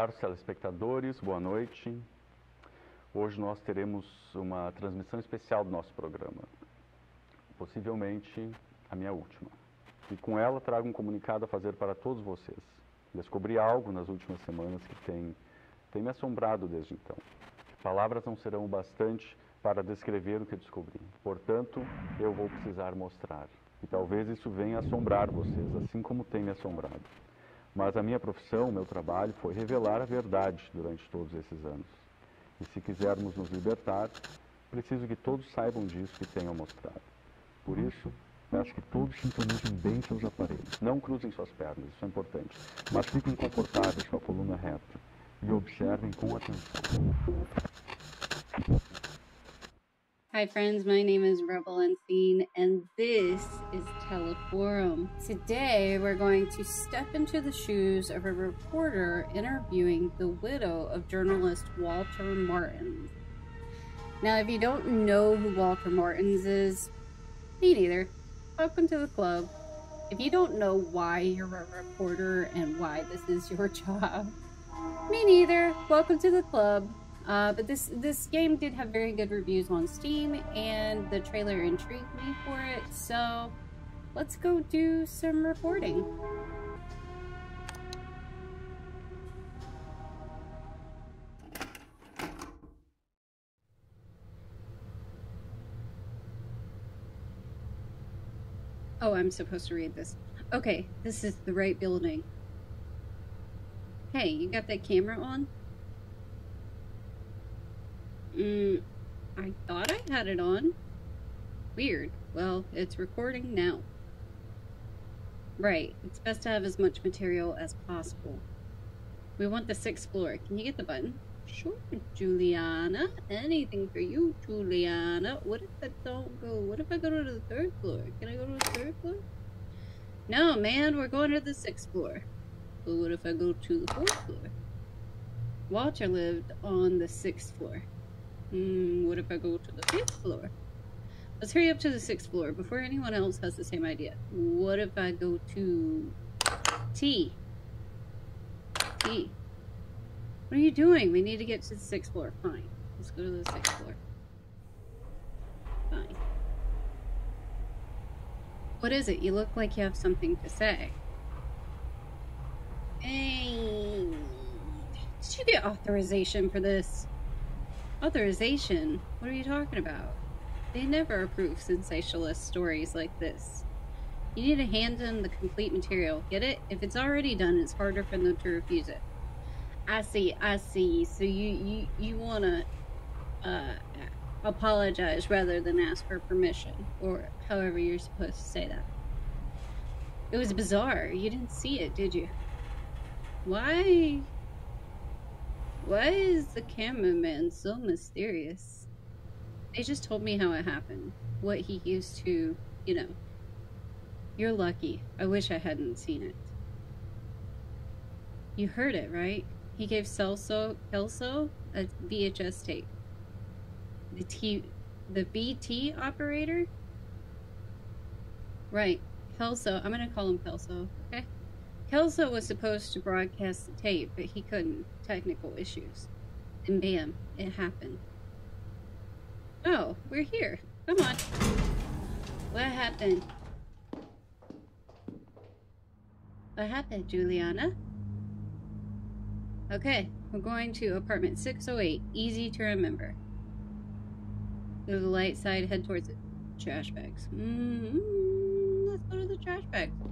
Caros telespectadores, boa noite. Hoje nós teremos uma transmissão especial do nosso programa, possivelmente a minha última. E com ela trago um comunicado a fazer para todos vocês. Descobri algo nas últimas semanas que tem, tem me assombrado desde então. Palavras não serão o bastante para descrever o que descobri. Portanto, eu vou precisar mostrar. E talvez isso venha assombrar vocês, assim como tem me assombrado. Mas a minha profissão, o meu trabalho, foi revelar a verdade durante todos esses anos. E se quisermos nos libertar, preciso que todos saibam disso que tenho a mostrar. Por isso, peço que todos sintonizem bem seus aparelhos. Não cruzem suas pernas, isso é importante. Mas fiquem confortáveis com a coluna reta e observem com atenção. Hi, friends. My name is Rebel Unseen, and this is Teleforum. Today, we're going to step into the shoes of a reporter interviewing the widow of journalist Walter Martins. Now, if you don't know who Walter Martins is, me neither. Welcome to the club. If you don't know why you're a reporter and why this is your job, me neither. Welcome to the club. Uh, but this this game did have very good reviews on Steam, and the trailer intrigued me for it. So let's go do some reporting. Oh, I'm supposed to read this. Okay, this is the right building. Hey, you got that camera on? Mm, I thought I had it on. Weird. Well, it's recording now. Right, it's best to have as much material as possible. We want the sixth floor. Can you get the button? Sure, Juliana. Anything for you, Juliana. What if I don't go? What if I go to the third floor? Can I go to the third floor? No, man, we're going to the sixth floor. But what if I go to the fourth floor? Walter lived on the sixth floor. Hmm, what if I go to the fifth floor? Let's hurry up to the sixth floor before anyone else has the same idea. What if I go to T? T. What are you doing? We need to get to the sixth floor. Fine. Let's go to the sixth floor. Fine. What is it? You look like you have something to say. Hey, did you get authorization for this? Authorization? What are you talking about? They never approve sensationalist stories like this. You need to hand them the complete material. Get it? If it's already done, it's harder for them to refuse it. I see, I see. So you you you want to uh, apologize rather than ask for permission, or however you're supposed to say that. It was bizarre. You didn't see it, did you? Why why is the cameraman so mysterious? They just told me how it happened. What he used to, you know. You're lucky. I wish I hadn't seen it. You heard it, right? He gave Celso Kelso a VHS tape. The T the BT operator? Right. Kelso. I'm gonna call him Kelso? Kelso was supposed to broadcast the tape, but he couldn't. Technical issues. And bam, it happened. Oh, we're here. Come on. What happened? What happened, Juliana? Okay, we're going to apartment 608. Easy to remember. Go to the light side, head towards the trash bags. Mm -hmm. Let's go to the trash bags.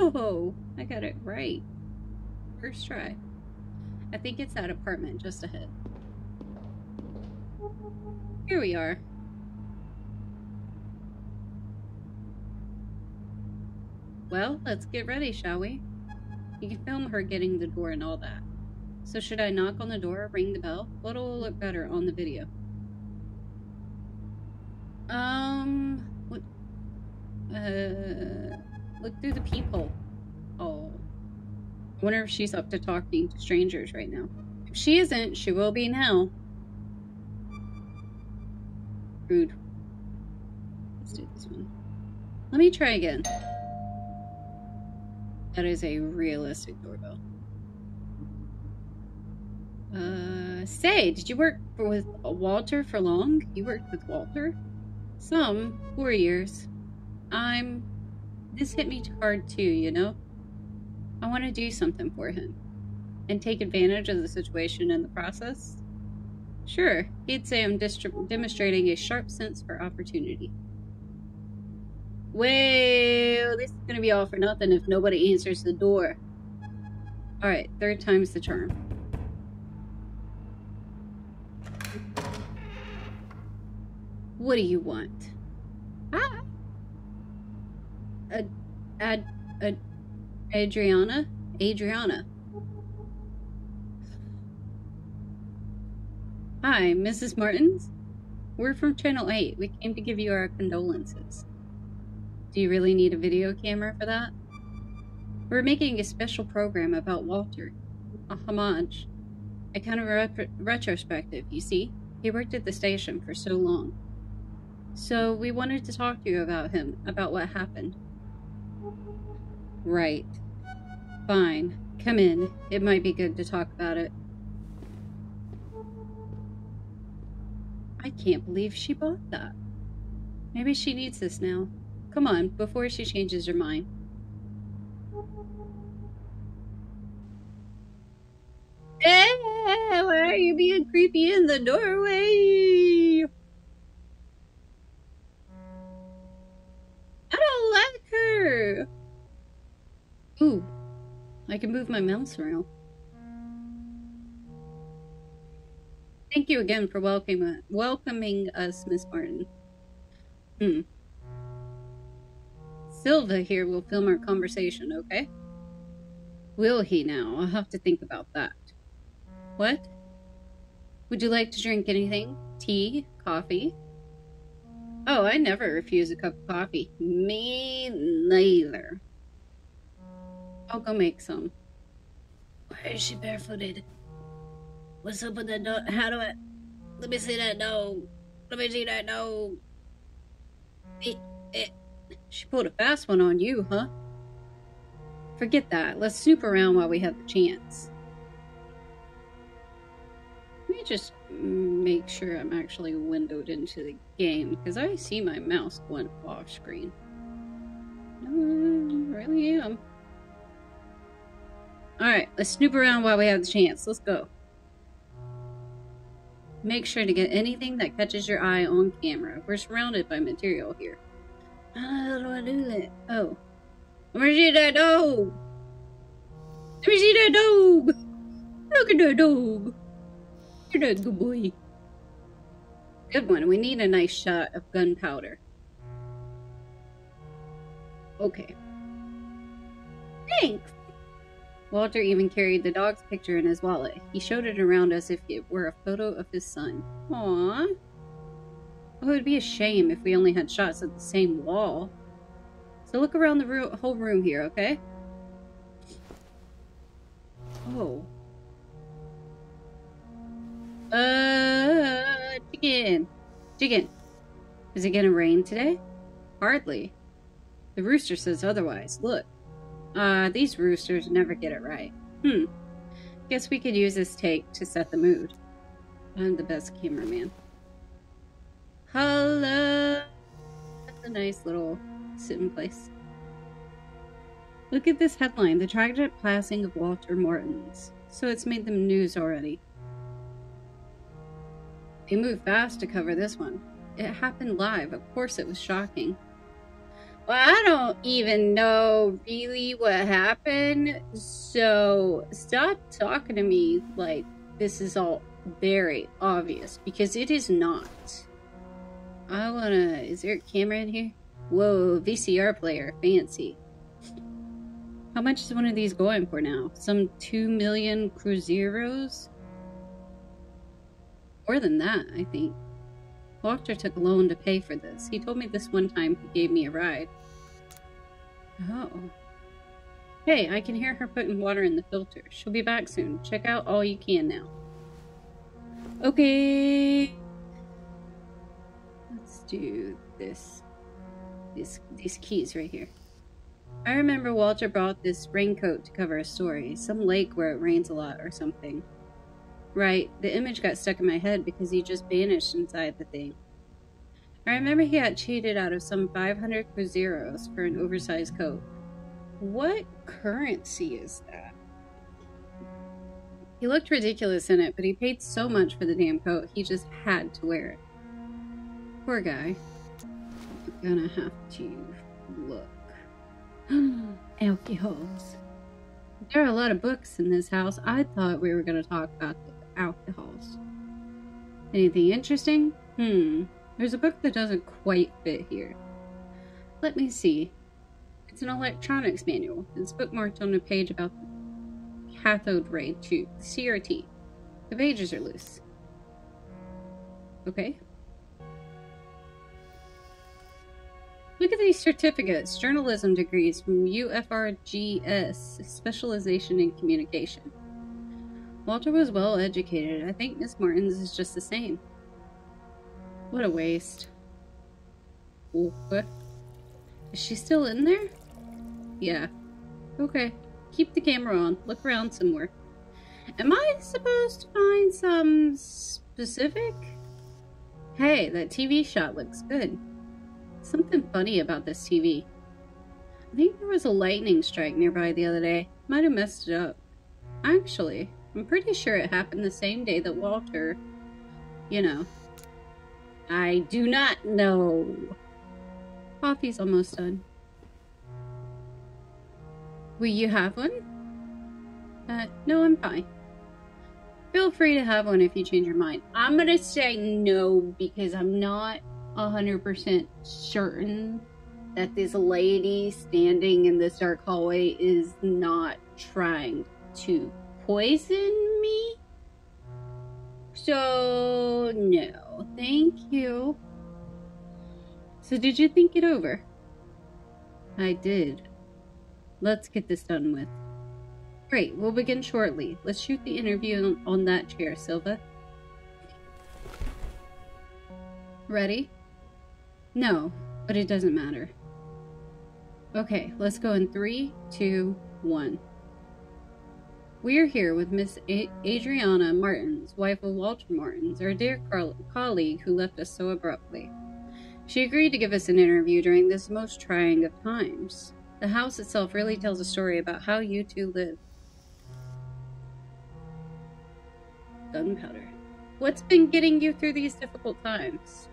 Oh, I got it right. First try. I think it's that apartment just ahead. Here we are. Well, let's get ready, shall we? You can film her getting the door and all that. So should I knock on the door, ring the bell? What'll look better on the video? Um, what? Uh, look through the peephole. Oh. I wonder if she's up to talking to strangers right now. If she isn't, she will be now. Rude. Let's do this one. Let me try again. That is a realistic doorbell. Uh, say, did you work for, with Walter for long? You worked with Walter? Some, four years. I'm. This hit me hard too, you know? I want to do something for him. And take advantage of the situation in the process. Sure, he'd say I'm demonstrating a sharp sense for opportunity. Well, this is gonna be all for nothing if nobody answers the door. Alright, third time's the charm. What do you want? Ah. Ad, ad, ad, Adriana? Adriana. Hi, Mrs. Martins? We're from Channel 8. We came to give you our condolences. Do you really need a video camera for that? We're making a special program about Walter. A homage. A kind of rep- retrospective, you see? He worked at the station for so long. So we wanted to talk to you about him, about what happened. Right. Fine. Come in. It might be good to talk about it. I can't believe she bought that. Maybe she needs this now. Come on, before she changes her mind. Eh, why are you being creepy in the doorway? I don't like her. Ooh, I can move my mouse around. Thank you again for welcoming welcoming us, Miss Martin. Hmm. Silva here will film our conversation, okay? Will he now? I'll have to think about that. What? Would you like to drink anything? Tea? Coffee? Oh, I never refuse a cup of coffee. Me neither. I'll go make some. Why is she barefooted? What's up with that dog? How do I... Let me see that dog. Let me see that dog. It, it. She pulled a fast one on you, huh? Forget that. Let's snoop around while we have the chance. Let me just make sure I'm actually windowed into the game because I see my mouse went off screen. I really am. Alright, let's snoop around while we have the chance. Let's go. Make sure to get anything that catches your eye on camera. We're surrounded by material here. Ah, How do I do that? Oh. Let me see that dog! Let me see that dog! Look at that dog! You're a good boy. Good one. We need a nice shot of gunpowder. Okay. Thanks! Walter even carried the dog's picture in his wallet. He showed it around as if it were a photo of his son. Aww. Oh, it would be a shame if we only had shots at the same wall. So look around the ro whole room here, okay? Oh. Uh, chicken. Chicken. Is it gonna rain today? Hardly. The rooster says otherwise. Look. Uh, these roosters never get it right. Hmm. Guess we could use this take to set the mood. I'm the best cameraman. Hello. That's a nice little sitting place. Look at this headline The Tragic Passing of Walter Mortons. So it's made them news already. They moved fast to cover this one. It happened live. Of course, it was shocking. Well, I don't even know really what happened. So stop talking to me like this is all very obvious because it is not. I wanna. Is there a camera in here? Whoa, VCR player. Fancy. How much is one of these going for now? Some 2 million cruzeiros? More than that, I think. Walter took a loan to pay for this. He told me this one time he gave me a ride. Oh. Hey, I can hear her putting water in the filter. She'll be back soon. Check out all you can now. Okay. Let's do this. These, these keys right here. I remember Walter brought this raincoat to cover a story, some lake where it rains a lot or something. Right, the image got stuck in my head because he just vanished inside the thing. I remember he got cheated out of some 500 cruzeiros for an oversized coat. What currency is that? He looked ridiculous in it, but he paid so much for the damn coat, he just had to wear it. Poor guy. I'm gonna have to look. alcohols. There are a lot of books in this house. I thought we were gonna talk about the alcohols. Anything interesting? Hmm. There's a book that doesn't quite fit here. Let me see. It's an electronics manual. It's bookmarked on a page about the cathode ray tube, CRT. The pages are loose. Okay. Look at these certificates. Journalism degrees from UFRGS, specialization in communication. Walter was well educated. I think Miss Martins is just the same. What a waste. What? Is she still in there? Yeah. Okay. Keep the camera on. Look around some more. Am I supposed to find some specific? Hey, that TV shot looks good. Something funny about this TV. I think there was a lightning strike nearby the other day. Might have messed it up. Actually, I'm pretty sure it happened the same day that Walter, you know. I do not know. Coffee's almost done. Will you have one? Uh, no, I'm fine. Feel free to have one if you change your mind. I'm gonna say no because I'm not 100% certain that this lady standing in this dark hallway is not trying to poison me. So, no, thank you. So, did you think it over? I did. Let's get this done with. Great, we'll begin shortly. Let's shoot the interview on that chair, Silva. Ready? No, but it doesn't matter. Okay, let's go in three, two, one. We're here with Miss A- Adriana Martins, wife of Walter Martins, our dear colleague who left us so abruptly. She agreed to give us an interview during this most trying of times. The house itself really tells a story about how you two live. Gunpowder. What's been getting you through these difficult times?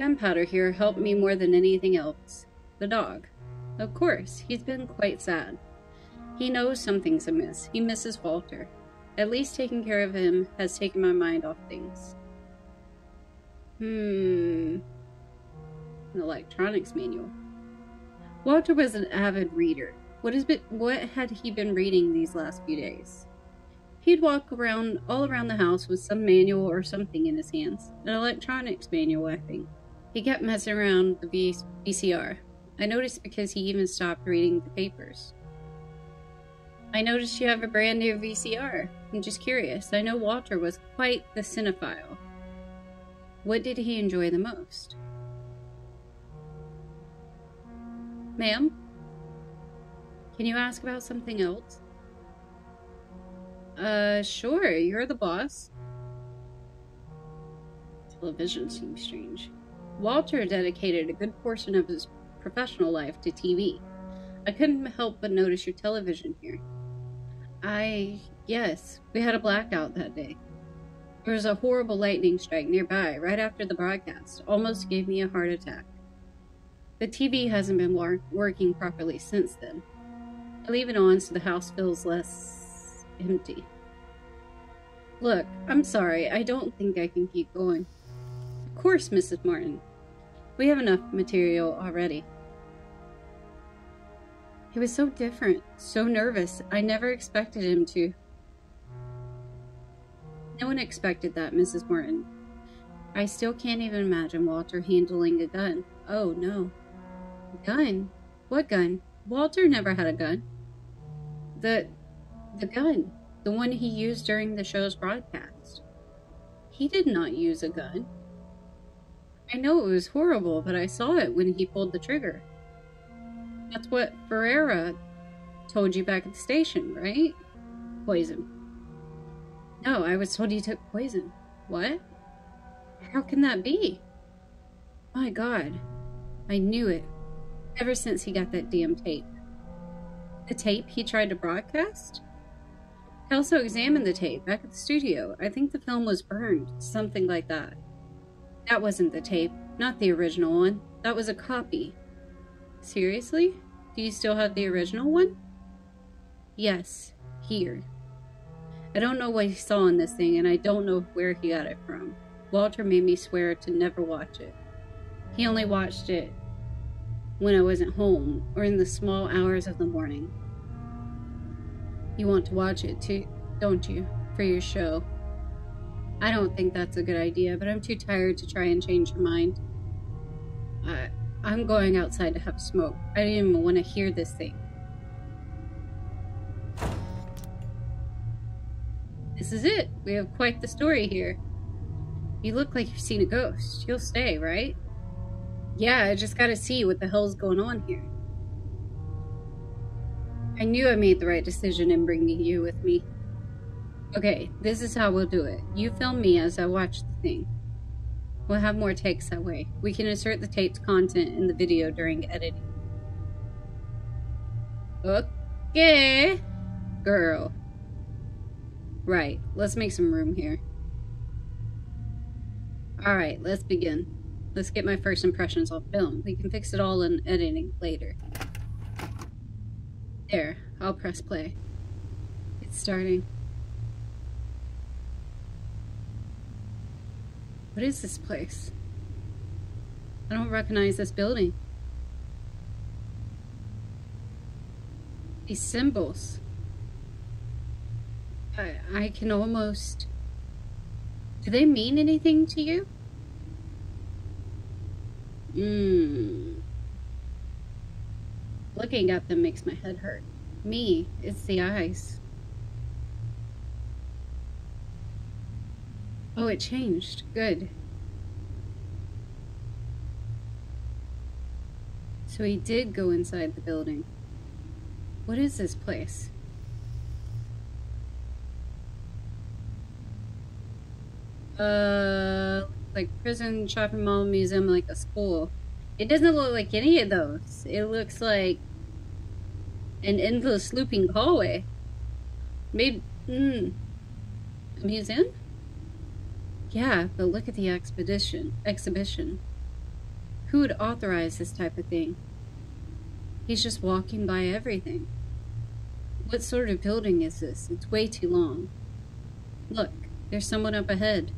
Gunpowder here helped me more than anything else. The dog. Of course, he's been quite sad. He knows something's amiss. He misses Walter. At least taking care of him has taken my mind off things. Hmm. An electronics manual. Walter was an avid reader. What has been what had he been reading these last few days? He'd walk around all around the house with some manual or something in his hands. An electronics manual, I think. He kept messing around the VCR. I noticed because he even stopped reading the papers. I noticed you have a brand new VCR. I'm just curious. I know Walter was quite the cinephile. What did he enjoy the most? Ma'am? Can you ask about something else? Uh, sure. You're the boss. Television seems strange. Walter dedicated a good portion of his professional life to TV. I couldn't help but notice your television here. I. Yes, we had a blackout that day. There was a horrible lightning strike nearby right after the broadcast. Almost gave me a heart attack. The TV hasn't been war- working properly since then. I leave it on so the house feels less empty. Look, I'm sorry, I don't think I can keep going. Of course, Mrs. Martin. We have enough material already. He was so different, so nervous. I never expected him to. No one expected that, Mrs. Morton. I still can't even imagine Walter handling a gun. Oh, no. Gun? What gun? Walter never had a gun. The. the gun. The one he used during the show's broadcast. He did not use a gun. I know it was horrible, but I saw it when he pulled the trigger. That's what Ferreira told you back at the station, right? Poison. No, I was told you took poison. What? How can that be? My god. I knew it. Ever since he got that damn tape. The tape he tried to broadcast? I also examined the tape back at the studio. I think the film was burned, something like that. That wasn't the tape, not the original one. That was a copy. Seriously? Do you still have the original one? Yes, here. I don't know what he saw in this thing, and I don't know where he got it from. Walter made me swear to never watch it. He only watched it when I wasn't home or in the small hours of the morning. You want to watch it too, don't you, for your show? I don't think that's a good idea, but I'm too tired to try and change your mind. I, I'm going outside to have smoke. I don't even want to hear this thing. This is it. We have quite the story here. You look like you've seen a ghost. You'll stay, right? Yeah, I just gotta see what the hell's going on here. I knew I made the right decision in bringing you with me. Okay, this is how we'll do it. You film me as I watch the thing. We'll have more takes that way. We can insert the tape's content in the video during editing. Okay, girl. Right, let's make some room here. Alright, let's begin. Let's get my first impressions on film. We can fix it all in editing later. There, I'll press play. It's starting. What is this place? I don't recognize this building. These symbols. I, I can almost... Do they mean anything to you? Mmm. Looking at them makes my head hurt. Me, it's the eyes. Oh, it changed. Good. So he did go inside the building. What is this place? Uh, like prison, shopping mall, museum, like a school. It doesn't look like any of those. It looks like an endless looping hallway. Maybe, hmm, a museum? Yeah, but look at the expedition, exhibition. Who would authorize this type of thing? He's just walking by everything. What sort of building is this? It's way too long. Look, there's someone up ahead.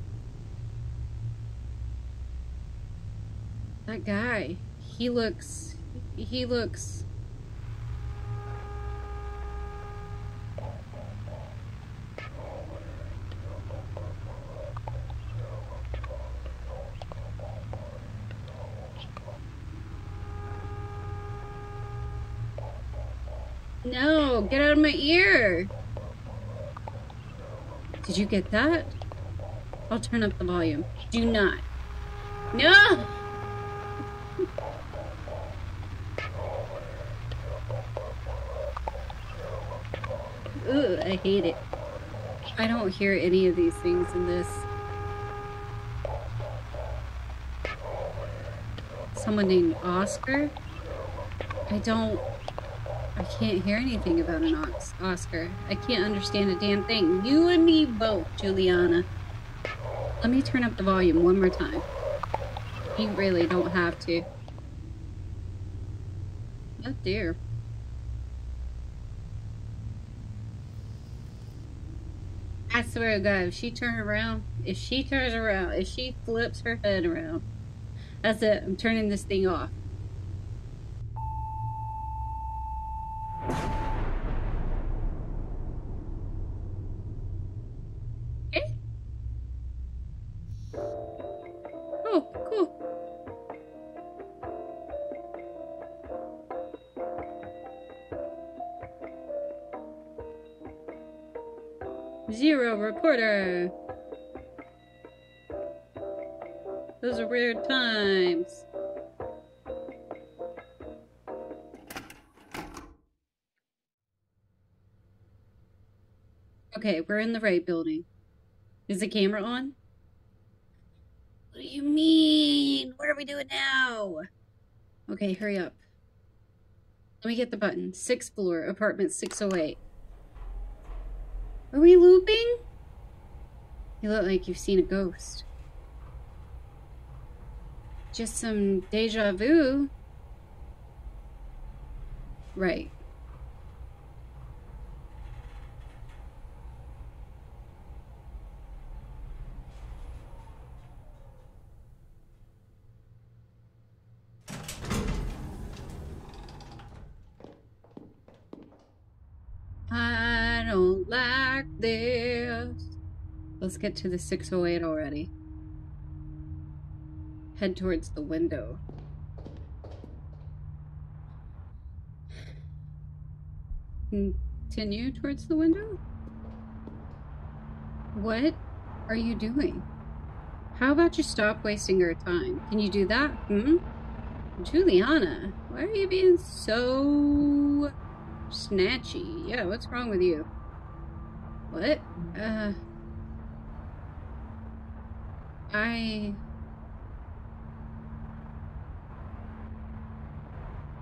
That guy, he looks, he looks... No, get out of my ear. Did you get that? I'll turn up the volume. Do not. No! Ooh, I hate it. I don't hear any of these things in this. Someone named Oscar? I don't... I can't hear anything about an Oscar. I can't understand a damn thing. You and me both, Juliana. Let me turn up the volume one more time. You really don't have to. Oh dear. I swear to God, if she turns around, if she turns around, if she flips her head around, that's it. I'm turning this thing off. recorder. Those are weird times. Okay, we're in the right building. Is the camera on? What do you mean? What are we doing now? Okay, hurry up. Let me get the button. Sixth floor, apartment 608. Are we looping? You look like you've seen a ghost. Just some deja vu. Right. I don't like this. Let's get to the 608 already. Head towards the window. Continue towards the window? What are you doing? How about you stop wasting your time? Can you do that? Hmm? Juliana, why are you being so snatchy? Yeah, what's wrong with you? What? Uh. I.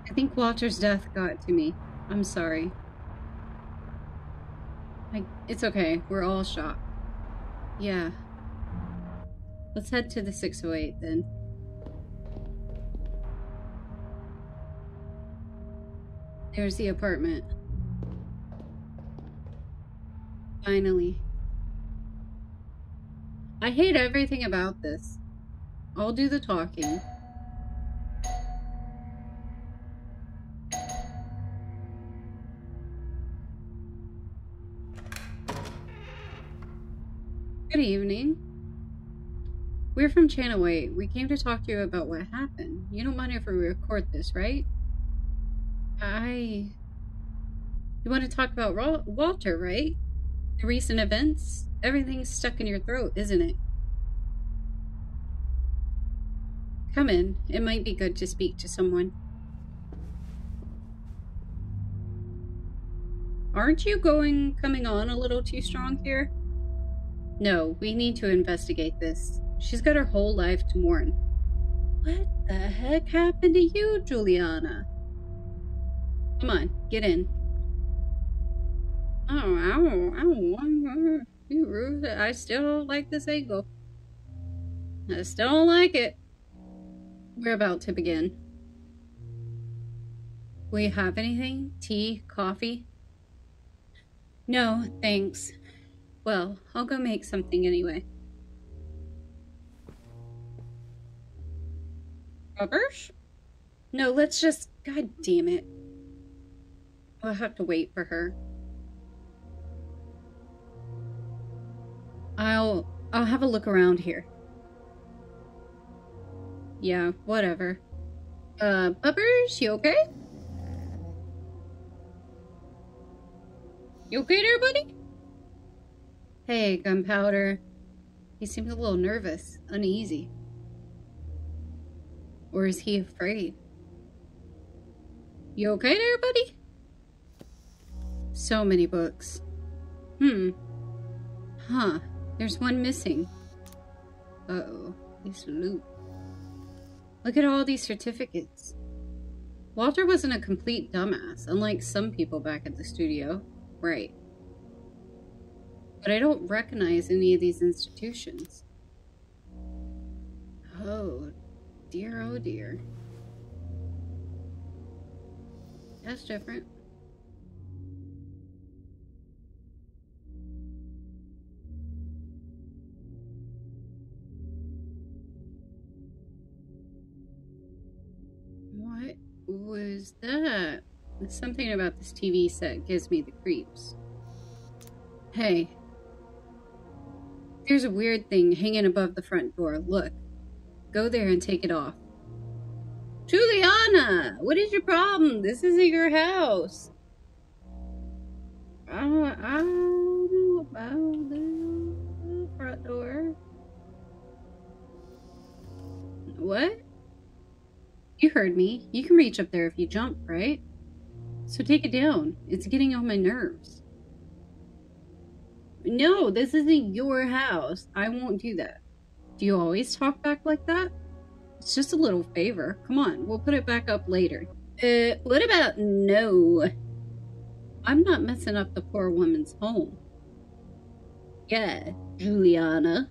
I think Walter's death got to me. I'm sorry. I, it's okay. We're all shocked. Yeah. Let's head to the 608 then. There's the apartment. Finally. I hate everything about this. I'll do the talking. Good evening. We're from Channel 8. We came to talk to you about what happened. You don't mind if we record this, right? I... You want to talk about Walter, right? The recent events? Everything's stuck in your throat, isn't it? Come in. It might be good to speak to someone. Aren't you going coming on a little too strong here? No, we need to investigate this. She's got her whole life to mourn. What the heck happened to you, Juliana? Come on, get in. Oh, don't, I don't I still don't like this angle. I still don't like it. We're about to begin. Will you have anything? Tea? Coffee? No, thanks. Well, I'll go make something anyway. Rubbers? No, let's just. God damn it. I'll have to wait for her. I'll. I'll have a look around here. Yeah, whatever. Uh, Bubbers, you okay? You okay there, buddy? Hey, Gunpowder. He seems a little nervous, uneasy. Or is he afraid? You okay there, buddy? So many books. Hmm. Huh. There's one missing. Uh-oh. This loot. Look at all these certificates. Walter wasn't a complete dumbass, unlike some people back at the studio. Right but I don't recognize any of these institutions. Oh, dear, oh dear. That's different. Something about this TV set gives me the creeps. Hey, there's a weird thing hanging above the front door. Look. Go there and take it off. Juliana! What is your problem? This isn't your house. I don't know about the front door. What? You heard me. You can reach up there if you jump, right? So take it down. It's getting on my nerves. No, this isn't your house. I won't do that. Do you always talk back like that? It's just a little favor. Come on, we'll put it back up later. Uh, what about no? I'm not messing up the poor woman's home. Yeah, Juliana.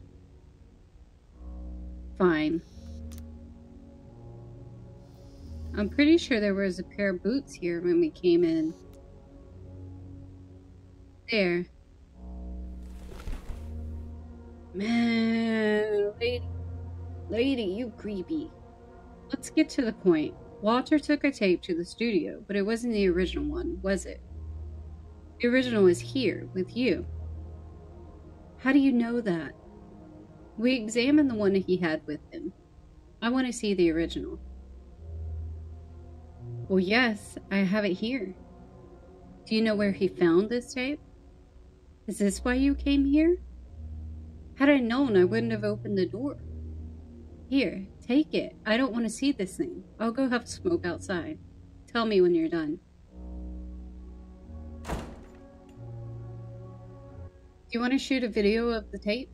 Fine. I'm pretty sure there was a pair of boots here when we came in. There. Man, lady, lady, you creepy. Let's get to the point. Walter took a tape to the studio, but it wasn't the original one, was it? The original is here, with you. How do you know that? We examined the one he had with him. I want to see the original. Well, yes, I have it here. Do you know where he found this tape? Is this why you came here? Had I known, I wouldn't have opened the door. Here, take it. I don't want to see this thing. I'll go have smoke outside. Tell me when you're done. Do you want to shoot a video of the tape?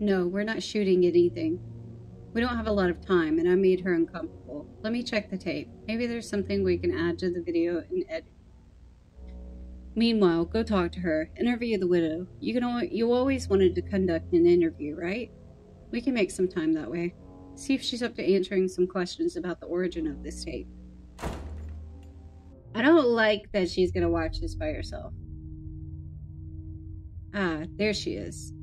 No, we're not shooting anything. We don't have a lot of time, and I made her uncomfortable. Let me check the tape. Maybe there's something we can add to the video and edit. Meanwhile, go talk to her. Interview the widow. You can. You always wanted to conduct an interview, right? We can make some time that way. See if she's up to answering some questions about the origin of this tape. I don't like that she's gonna watch this by herself. Ah, there she is.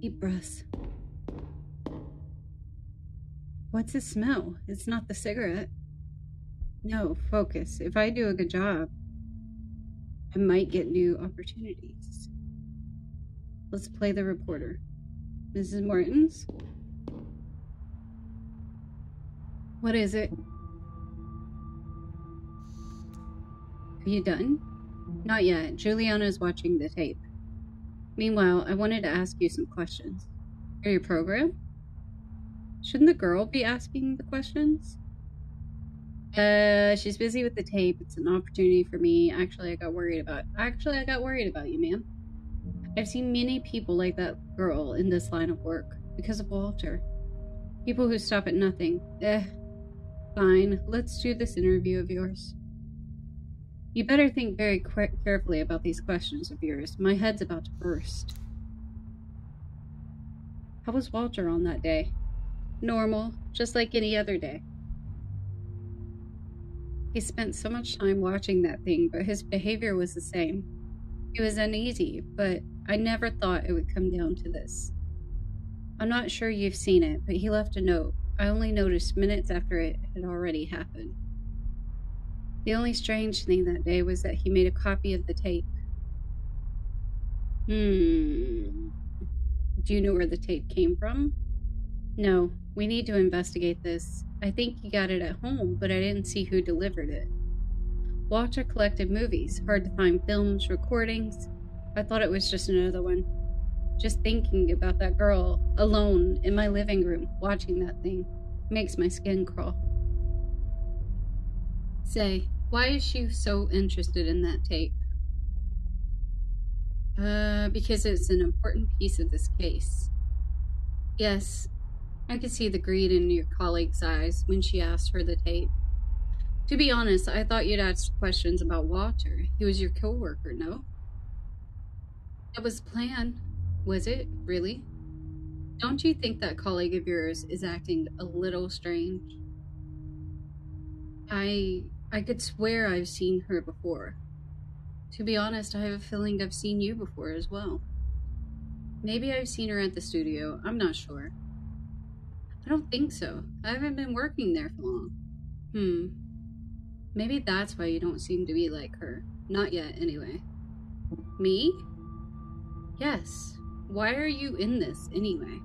Deep breaths. What's the smell? It's not the cigarette. No, focus. If I do a good job, I might get new opportunities. Let's play the reporter. Mrs. Mortons? What is it? Are you done? Not yet. Juliana is watching the tape. Meanwhile, I wanted to ask you some questions. Are you programmed? Shouldn't the girl be asking the questions? Uh, she's busy with the tape. It's an opportunity for me. Actually, I got worried about. Actually, I got worried about you, ma'am. I've seen many people like that girl in this line of work because of Walter. People who stop at nothing. Eh, fine. Let's do this interview of yours. You better think very qu- carefully about these questions of yours. My head's about to burst. How was Walter on that day? Normal, just like any other day. He spent so much time watching that thing, but his behavior was the same. He was uneasy, but I never thought it would come down to this. I'm not sure you've seen it, but he left a note. I only noticed minutes after it had already happened. The only strange thing that day was that he made a copy of the tape. Hmm. Do you know where the tape came from? No, we need to investigate this. I think he got it at home, but I didn't see who delivered it. Walter collected movies, hard to find films, recordings. I thought it was just another one. Just thinking about that girl alone in my living room watching that thing makes my skin crawl. Say, why is she so interested in that tape? Uh, because it's an important piece of this case. Yes, I could see the greed in your colleague's eyes when she asked for the tape. To be honest, I thought you'd ask questions about Walter. He was your co-worker, no? That was planned. Was it, really? Don't you think that colleague of yours is acting a little strange? I I could swear I've seen her before. To be honest, I have a feeling I've seen you before as well. Maybe I've seen her at the studio, I'm not sure. I don't think so. I haven't been working there for long. Hmm. Maybe that's why you don't seem to be like her. Not yet, anyway. Me? Yes. Why are you in this, anyway?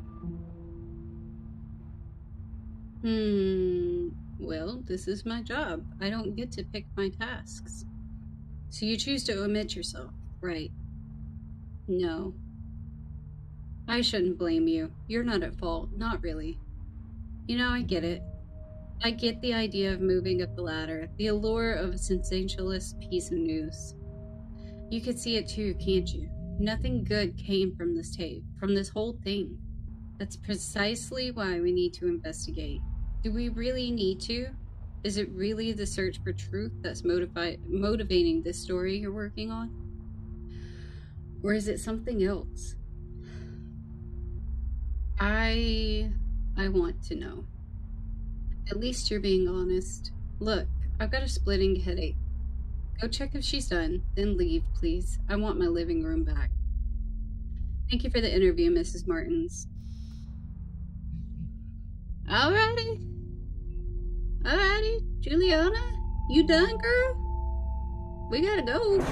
Hmm. Well, this is my job. I don't get to pick my tasks. So you choose to omit yourself, right? No. I shouldn't blame you. You're not at fault. Not really. You know, I get it. I get the idea of moving up the ladder, the allure of a sensationalist piece of news. You could see it too, can't you? Nothing good came from this tape, from this whole thing. That's precisely why we need to investigate. Do we really need to? Is it really the search for truth that's motivi- motivating this story you're working on? Or is it something else? I I want to know. At least you're being honest. Look, I've got a splitting headache. Go check if she's done, then leave, please. I want my living room back. Thank you for the interview, Mrs. Martins. Alrighty. Alrighty, Juliana, you done, girl? We gotta go.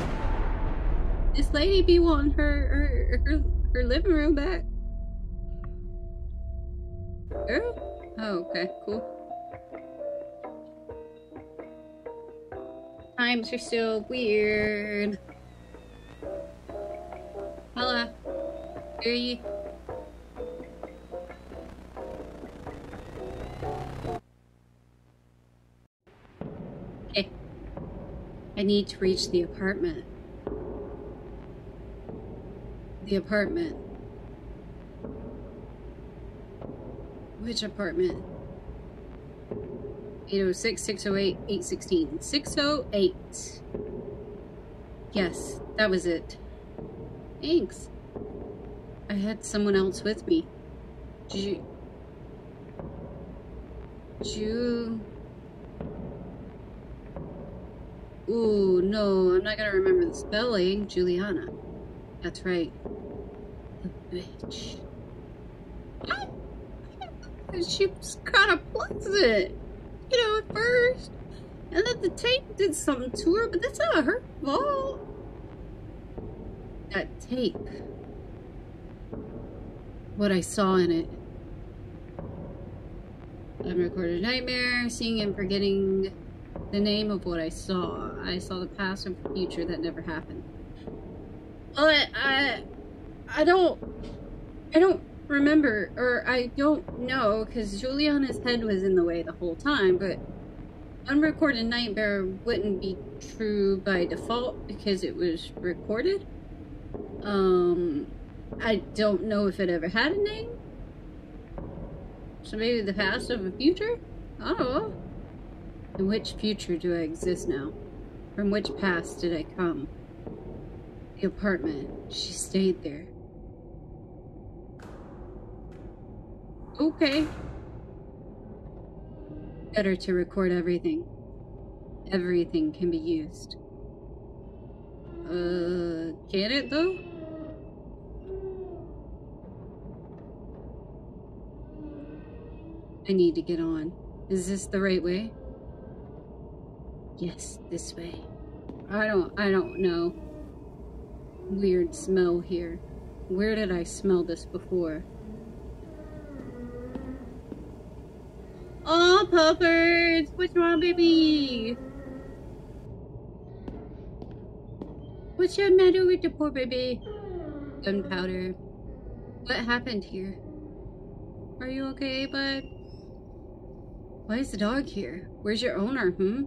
This lady be wanting her her, her, her living room back. Oh, okay, cool. Times are still weird. Hello. Are you? Okay. I need to reach the apartment. The apartment. Which apartment? 806, 608, 816. 608. Yes, that was it. Thanks. I had someone else with me. Ju... Ju... Ooh, no, I'm not gonna remember the spelling. Juliana. That's right. The bitch. She was kind of pleasant, you know, at first. And then the tape did something to her, but that's not her fault. That tape. What I saw in it. Unrecorded nightmare, seeing and forgetting the name of what I saw. I saw the past and future that never happened. But I, I don't, I don't remember, or I don't know, because Juliana's head was in the way the whole time, but unrecorded nightmare wouldn't be true by default because it was recorded. Um, I don't know if it ever had a name. So maybe the past of a future? I don't know. In which future do I exist now? From which past did I come? The apartment. She stayed there. Okay. Better to record everything. Everything can be used. Uh, can it though? I need to get on. Is this the right way? Yes, this way. I don't, I don't know. Weird smell here. Where did I smell this before? Oh! What's wrong, baby? What's the matter with the poor baby? Gunpowder. What happened here? Are you okay, bud? Why is the dog here? Where's your owner, hmm?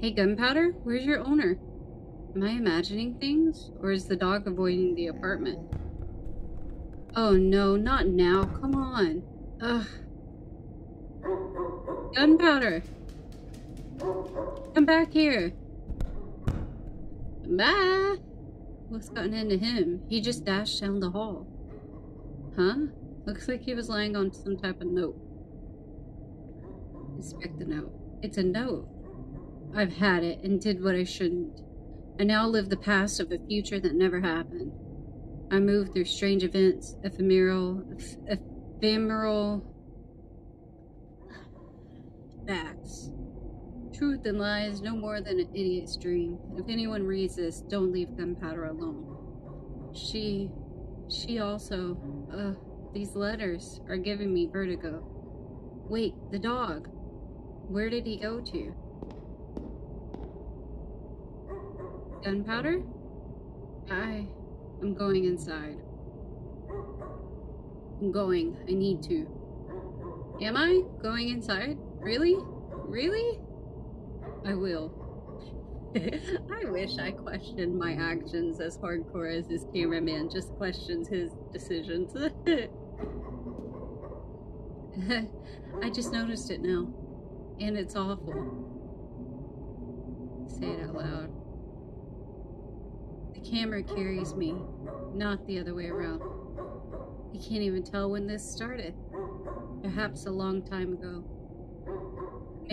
Hey, Gunpowder, where's your owner? Am I imagining things? Or is the dog avoiding the apartment? Oh no, not now. Come on. Ugh. Gunpowder! Come back here! Bye! What's gotten into him? He just dashed down the hall. Huh? Looks like he was lying on some type of note. Inspect the note. It's a note. I've had it and did what I shouldn't. I now live the past of a future that never happened. I move through strange events, ephemeral, ephemeral facts. Truth and lies no more than an idiot's dream. If anyone reads this, don't leave gunpowder alone. She, she also, uh, these letters are giving me vertigo. Wait, the dog. Where did he go to? Gunpowder? I. Am going inside. I'm going. I need to. Am I going inside? Really? Really? I will. I wish I questioned my actions as hardcore as this cameraman just questions his decisions. I just noticed it now. And it's awful. Say it out loud. The camera carries me, not the other way around. I can't even tell when this started. Perhaps a long time ago.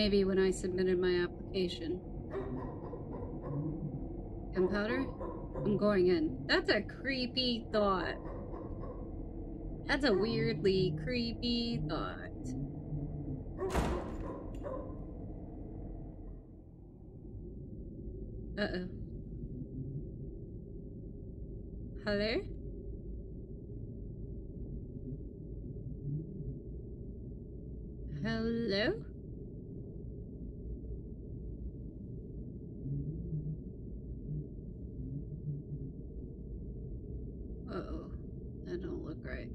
Maybe when I submitted my application. Gunpowder? I'm going in. That's a creepy thought. That's a weirdly creepy thought. Uh-oh. Hello? Hello? Uh-oh. That don't look right.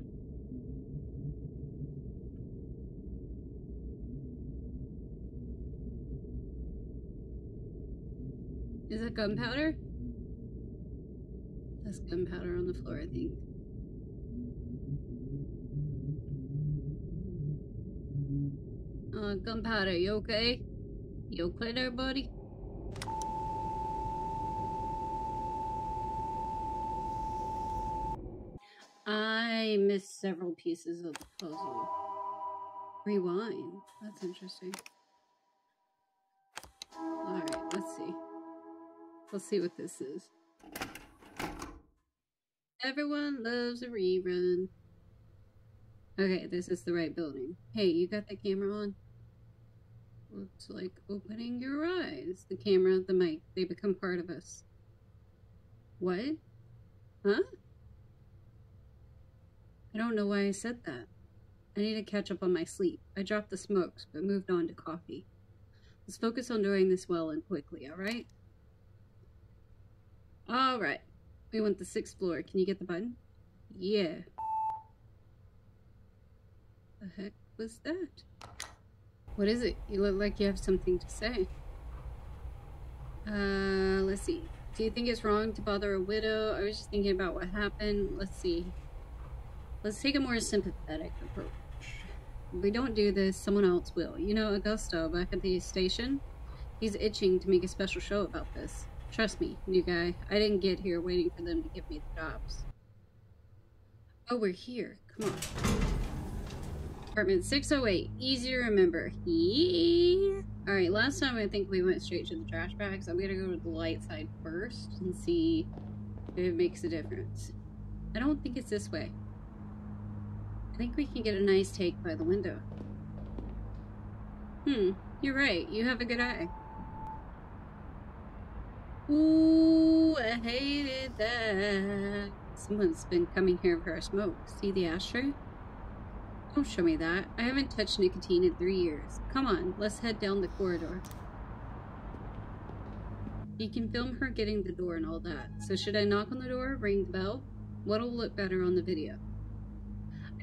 Is it gunpowder? That's gunpowder on the floor, I think. Uh, gunpowder, you okay? You okay there, buddy? I missed several pieces of the puzzle. Rewind. That's interesting. Alright, let's see. Let's see what this is. Everyone loves a rerun. Okay, this is the right building. Hey, you got the camera on? Looks like opening your eyes. The camera, the mic, they become part of us. What? Huh? I don't know why I said that. I need to catch up on my sleep. I dropped the smokes, but moved on to coffee. Let's focus on doing this well and quickly, alright? Alright. We want the sixth floor. Can you get the button? Yeah. The heck was that? What is it? You look like you have something to say. Uh, let's see. Do you think it's wrong to bother a widow? I was just thinking about what happened. Let's see. Let's take a more sympathetic approach. If we don't do this, someone else will. You know Augusto back at the station? He's itching to make a special show about this. Trust me, new guy. I didn't get here waiting for them to give me the jobs. Oh, we're here. Come on. Apartment 608. Easy to remember. Yeah. Alright, last time I think we went straight to the trash bags. I'm gonna go to the light side first and see if it makes a difference. I don't think it's this way. I think we can get a nice take by the window. Hmm, you're right. You have a good eye. Ooh, I hated that. Someone's been coming here for a smoke. See the ashtray? Don't show me that. I haven't touched nicotine in three years. Come on, let's head down the corridor. You can film her getting the door and all that. So should I knock on the door, ring the bell? What'll look better on the video?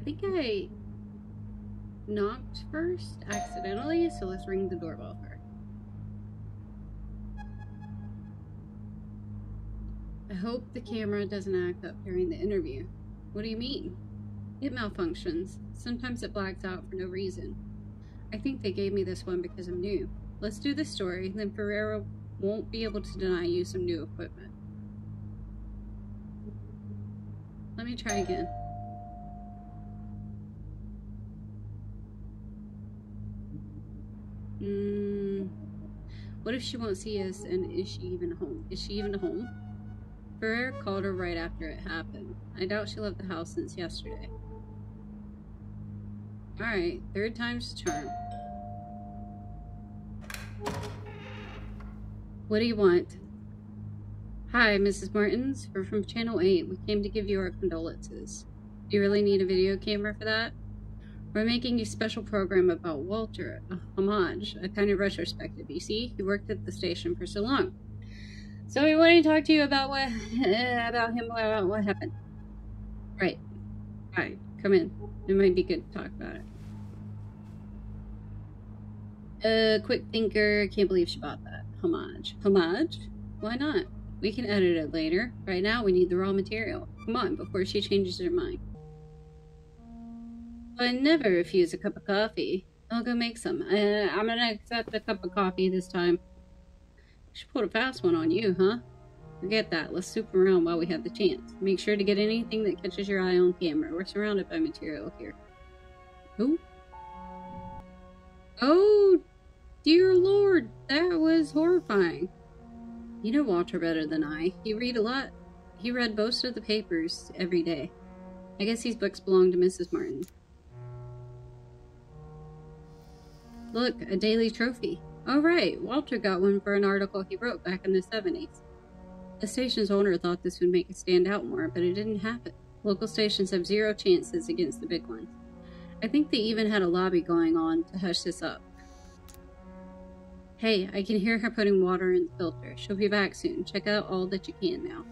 I think I knocked first accidentally, so let's ring the doorbell first. I hope the camera doesn't act up during the interview. What do you mean? It malfunctions. Sometimes it blacks out for no reason. I think they gave me this one because I'm new. Let's do the story, then Ferreira won't be able to deny you some new equipment. Let me try again. Hmm. What if she won't see us and is she even home? Is she even home? Ferreira called her right after it happened. I doubt she left the house since yesterday. Alright, third time's charm. What do you want? Hi, Mrs. Martins. We're from Channel 8. We came to give you our condolences. Do you really need a video camera for that? We're making a special program about Walter, a homage, a kind of retrospective. You see, he worked at the station for so long. So we want to talk to you about what about him about what happened. Right. Alright, come in. It might be good to talk about it. Uh quick thinker, can't believe she bought that. Homage. Homage? Why not? We can edit it later. Right now, we need the raw material. Come on, before she changes her mind. I never refuse a cup of coffee. I'll go make some. Uh, I'm gonna accept a cup of coffee this time. She pulled a fast one on you, huh? Forget that. Let's soup around while we have the chance. Make sure to get anything that catches your eye on camera. We're surrounded by material here. Who? Oh, dear lord, that was horrifying. You know Walter better than I. You read a lot. He read most of the papers every day. I guess these books belong to Mrs. Martin. Look, a daily trophy. All right, Walter got one for an article he wrote back in the 70s. The station's owner thought this would make it stand out more, but it didn't happen. Local stations have zero chances against the big ones. I think they even had a lobby going on to hush this up. Hey, I can hear her putting water in the filter. She'll be back soon. Check out all that you can now.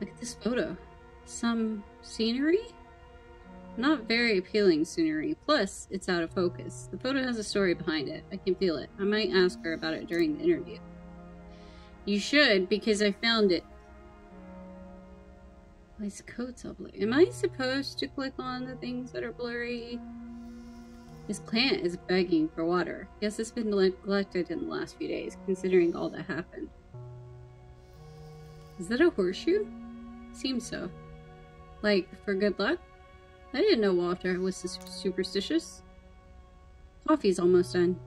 Look at this photo. Some scenery? Not very appealing scenery. Plus, it's out of focus. The photo has a story behind it. I can feel it. I might ask her about it during the interview. You should, because I found it. His coat's all blurry. Am I supposed to click on the things that are blurry? This plant is begging for water. Guess it's been neglected in the last few days, considering all that happened. Is that a horseshoe? Seems so. Like, for good luck? I didn't know Walter was superstitious. Coffee's almost done.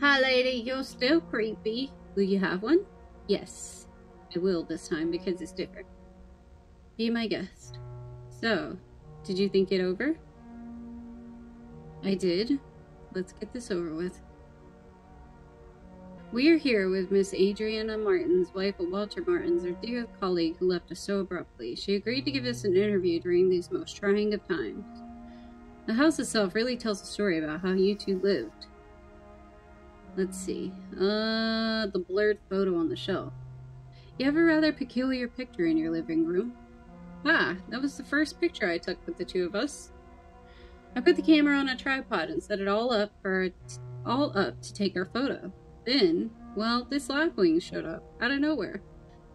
Hi, lady, you're still creepy. Will you have one? Yes, I will this time because it's different. Be my guest. So, did you think it over? I did. Let's get this over with. We are here with Miss Adriana Martins, wife of Walter Martins, our dear colleague who left us so abruptly. She agreed to give us an interview during these most trying of times. The house itself really tells a story about how you two lived. Let's see. Uh, the blurred photo on the shelf. You have a rather peculiar picture in your living room. Ah, that was the first picture I took with the two of us. I put the camera on a tripod and set it all up for all up to take our photo. Then, well, this lapwing showed up, out of nowhere.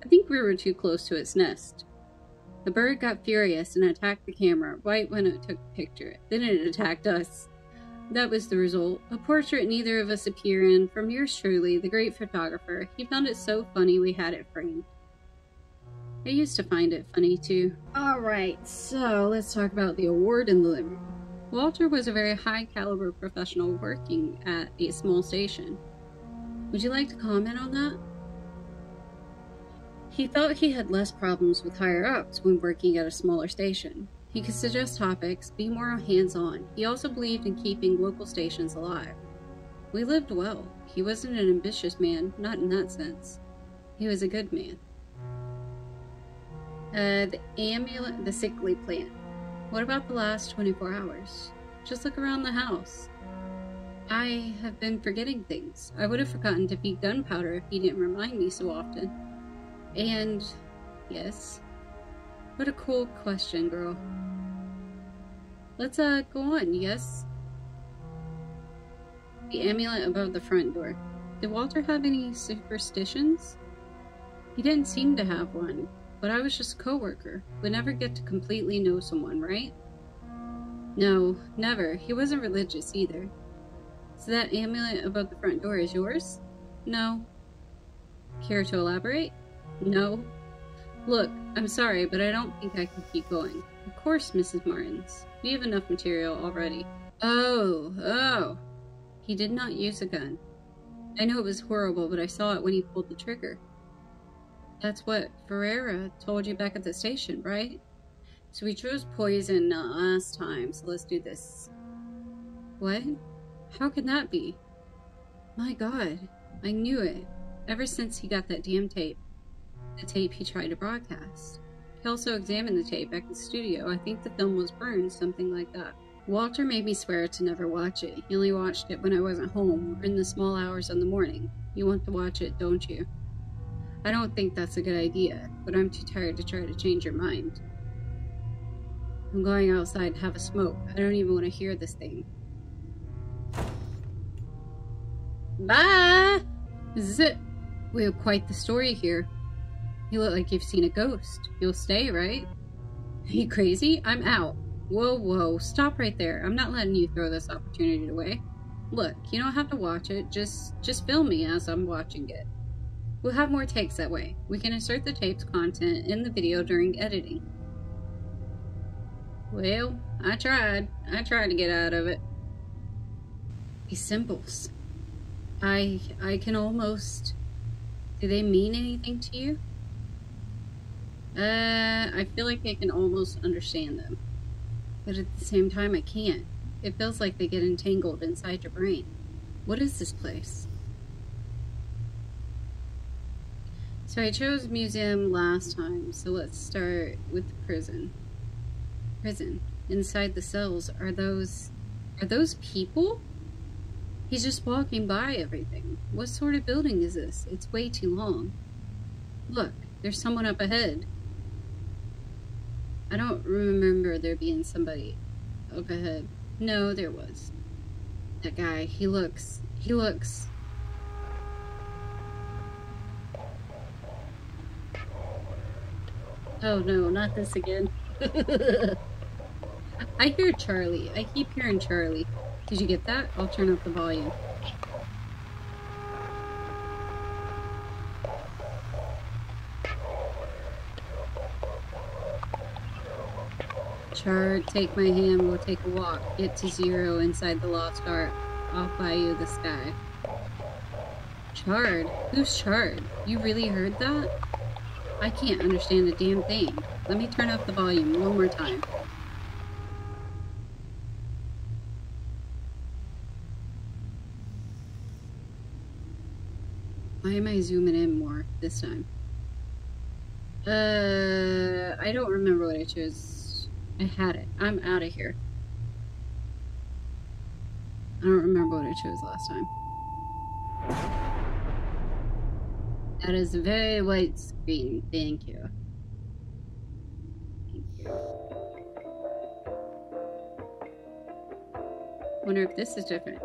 I think we were too close to its nest. The bird got furious and attacked the camera right when it took the picture. Then it attacked us. That was the result. A portrait neither of us appear in from yours truly, the great photographer. He found it so funny we had it framed. I used to find it funny too. Alright, so let's talk about the award in the living room. Walter was a very high caliber professional working at a small station. Would you like to comment on that? He thought he had less problems with higher ups when working at a smaller station. He could suggest topics, be more hands on. He also believed in keeping local stations alive. We lived well. He wasn't an ambitious man, not in that sense. He was a good man. Uh, the amulet, the sickly plant. What about the last 24 hours? Just look around the house. I have been forgetting things. I would have forgotten to feed gunpowder if he didn't remind me so often. And, yes. What a cool question, girl. Let's, uh, go on, yes? The amulet above the front door. Did Walter have any superstitions? He didn't seem to have one, but I was just a co-worker. We never get to completely know someone, right? No, never. He wasn't religious either. So that amulet above the front door is yours? No. Care to elaborate? No. Look, I'm sorry, but I don't think I can keep going. Of course, Mrs. Martins. We have enough material already. Oh, oh. He did not use a gun. I know it was horrible, but I saw it when he pulled the trigger. That's what Ferreira told you back at the station, right? So we chose poison uh, last time, so let's do this. What? How can that be? My god, I knew it. Ever since he got that damn tape. The tape he tried to broadcast. He also examined the tape in the studio. I think the film was burned, something like that. Walter made me swear to never watch it. He only watched it when I wasn't home or in the small hours of the morning. You want to watch it, don't you? I don't think that's a good idea, but I'm too tired to try to change your mind. I'm going outside to have a smoke. I don't even want to hear this thing. Bye. It. We have quite the story here. You look like you've seen a ghost. You'll stay, right? Are you crazy? I'm out. Whoa, whoa, stop right there. I'm not letting you throw this opportunity away. Look, you don't have to watch it. Just just film me as I'm watching it. We'll have more takes that way. We can insert the tape's content in the video during editing. Well, I tried. I tried to get out of it. These symbols. I I can almost do they mean anything to you? Uh, I feel like I can almost understand them. But at the same time, I can't. It feels like they get entangled inside your brain. What is this place? So I chose museum last time, so let's start with the prison. Prison. Inside the cells are those are those people? He's just walking by everything. What sort of building is this? It's way too long. Look, there's someone up ahead. I don't remember there being somebody up ahead. No, there was. That guy, he looks, he looks. Oh no, not this again. I hear Charlie. I keep hearing Charlie. Did you get that? I'll turn up the volume. Chard, take my hand, we'll take a walk. Get to zero inside the Lost Ark. I'll buy you the sky. Chard? Who's Chard? You really heard that? I can't understand a damn thing. Let me turn up the volume one more time. Why am I zooming in more this time? Uh, I don't remember what I chose. I had it. I'm out of here. I don't remember what I chose last time. That is a very white screen. Thank you. Thank you. Wonder if this is different.